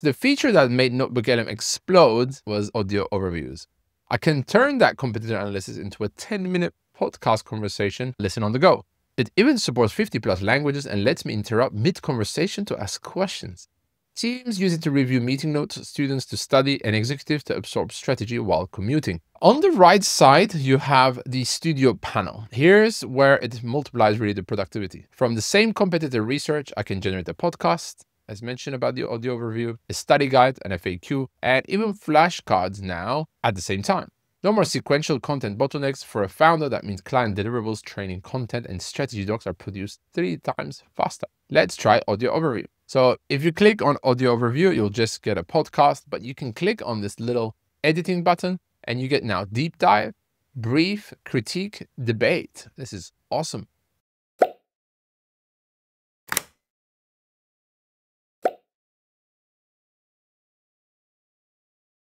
The feature that made Notebook LM explode was audio overviews. I can turn that competitor analysis into a 10 minute podcast conversation, listen on the go. It even supports 50 plus languages and lets me interrupt mid conversation to ask questions. Teams use it to review meeting notes, students to study, and executives to absorb strategy while commuting. On the right side, you have the studio panel. Here's where it multiplies really the productivity. From the same competitor research, I can generate a podcast, as mentioned about the audio overview, a study guide, an FAQ, and even flashcards now at the same time. No more sequential content bottlenecks. For a founder, that means client deliverables, training content, and strategy docs are produced three times faster. Let's try audio overview. So if you click on audio overview, you'll just get a podcast, but you can click on this little editing button and you get now deep dive, brief, critique, debate. This is awesome.